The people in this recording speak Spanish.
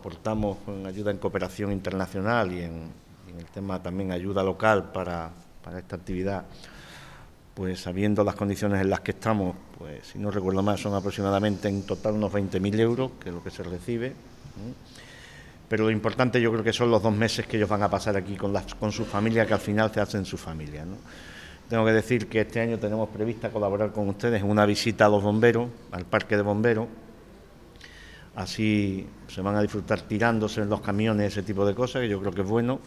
Aportamos con ayuda en cooperación internacional y en, el tema también ayuda local para, esta actividad, pues sabiendo las condiciones en las que estamos, pues si no recuerdo mal son aproximadamente en total unos 20.000 euros, que es lo que se recibe. Pero lo importante yo creo que son los dos meses que ellos van a pasar aquí con, con su familia, que al final se hacen su familia. Tengo que decir que este año tenemos prevista colaborar con ustedes en una visita a los bomberos, al parque de bomberos. Así se van a disfrutar tirándose en los camiones, ese tipo de cosas, que yo creo que es bueno.